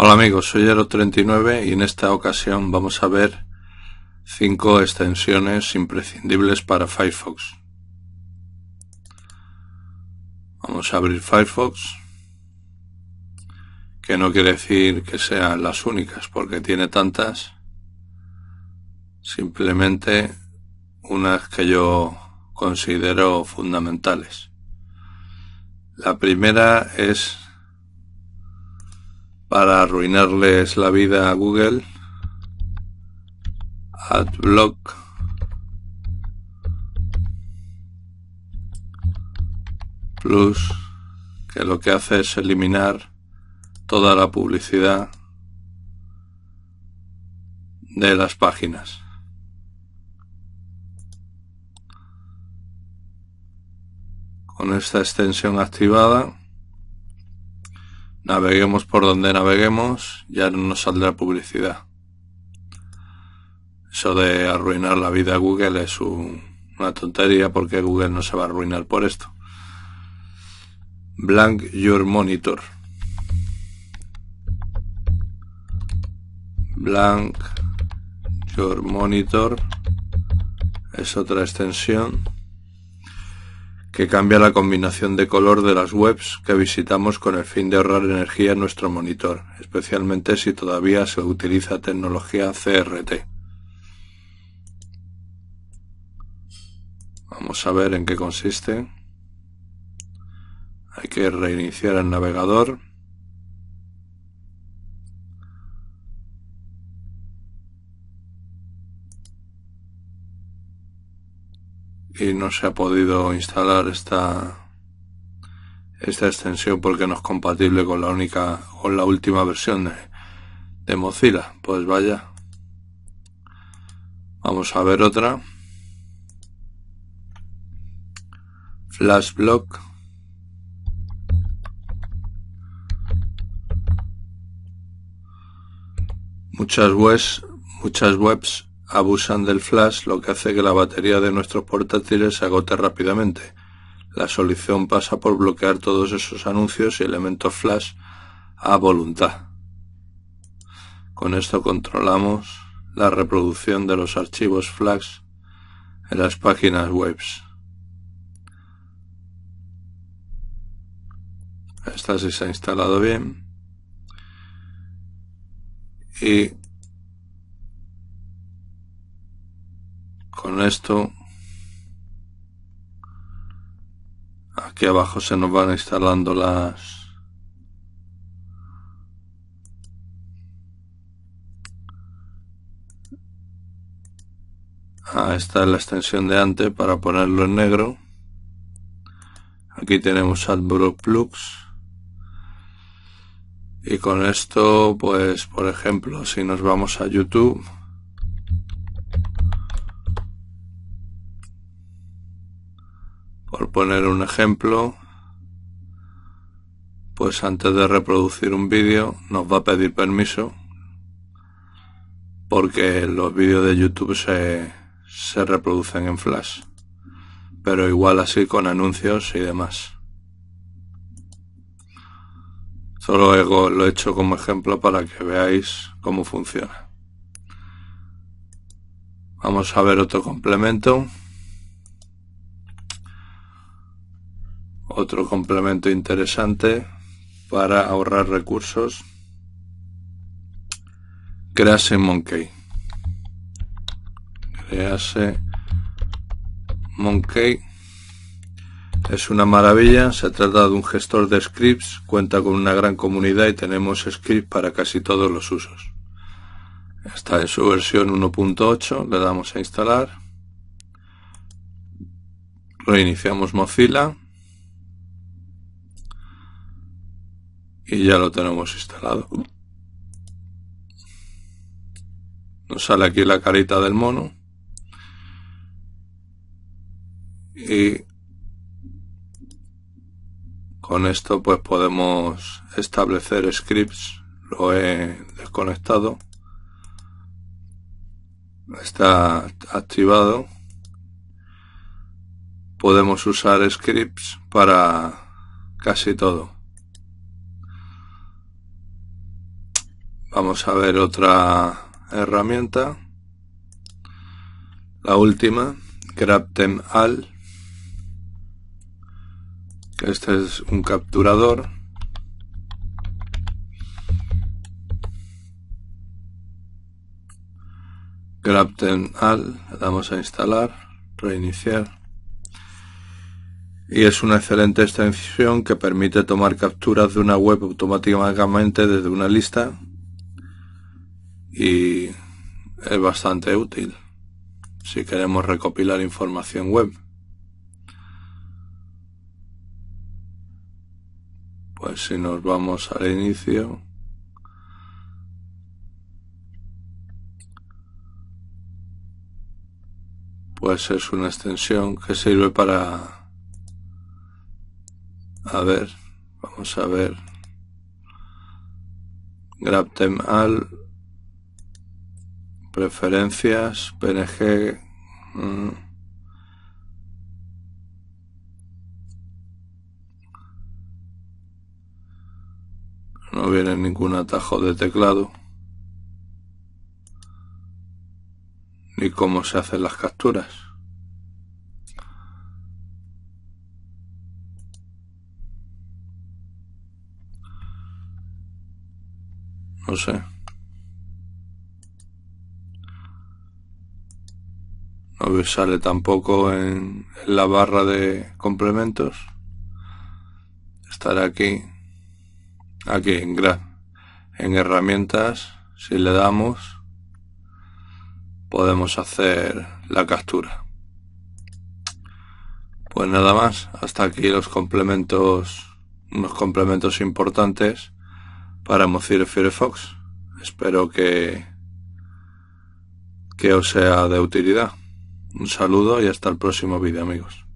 Hola amigos, soy Ero39 y en esta ocasión vamos a ver 5 extensiones imprescindibles para Firefox. Vamos a abrir Firefox, que no quiere decir que sean las únicas porque tiene tantas, simplemente unas que yo considero fundamentales. La primera es para arruinarles la vida a Google. Adblock. Plus, que lo que hace es eliminar toda la publicidad de las páginas. Con esta extensión activada, Naveguemos por donde naveguemos, ya no nos saldrá publicidad. Eso de arruinar la vida a Google es una tontería porque Google no se va a arruinar por esto. Blank Your Monitor. Blank Your Monitor es otra extensión que cambia la combinación de color de las webs que visitamos con el fin de ahorrar energía en nuestro monitor, especialmente si todavía se utiliza tecnología CRT. Vamos a ver en qué consiste. Hay que reiniciar el navegador. Y no se ha podido instalar esta esta extensión porque no es compatible con la única con la última versión de, de Mozilla. Pues vaya. Vamos a ver otra. Flashblock. Muchas webs muchas webs abusan del flash, lo que hace que la batería de nuestros portátiles se agote rápidamente. La solución pasa por bloquear todos esos anuncios y elementos flash a voluntad. Con esto controlamos la reproducción de los archivos flash en las páginas web. Esta sí se ha instalado bien. Y esto. Aquí abajo se nos van instalando las ah, esta es la extensión de antes para ponerlo en negro. Aquí tenemos AdBlock Plus. Y con esto pues por ejemplo si nos vamos a YouTube Por poner un ejemplo, pues antes de reproducir un vídeo nos va a pedir permiso porque los vídeos de YouTube se, se reproducen en flash, pero igual así con anuncios y demás. Solo lo he hecho como ejemplo para que veáis cómo funciona. Vamos a ver otro complemento. Otro complemento interesante para ahorrar recursos. Crease Monkey. Crease Monkey. Es una maravilla, se trata de un gestor de scripts, cuenta con una gran comunidad y tenemos scripts para casi todos los usos. Está en su versión 1.8, le damos a instalar. Reiniciamos Mozilla. Y ya lo tenemos instalado. Nos sale aquí la carita del mono. Y con esto pues podemos establecer scripts. Lo he desconectado. Está activado. Podemos usar scripts para casi todo Vamos a ver otra herramienta. La última, GrabTem Al. Este es un capturador. GrabTem Al, le damos a instalar, reiniciar. Y es una excelente extensión que permite tomar capturas de una web automáticamente desde una lista y es bastante útil si queremos recopilar información web. Pues si nos vamos al inicio, pues es una extensión que sirve para, a ver, vamos a ver, GrabTem al Preferencias, PNG. Mm. No viene ningún atajo de teclado. Ni cómo se hacen las capturas. No sé. No sale tampoco en, la barra de complementos. Estará aquí aquí en en herramientas. Si le damos podemos hacer la captura. Pues nada más. Hasta aquí los complementos unos complementos importantes para Mozilla Firefox. Espero que que os sea de utilidad un saludo y hasta el próximo vídeo amigos.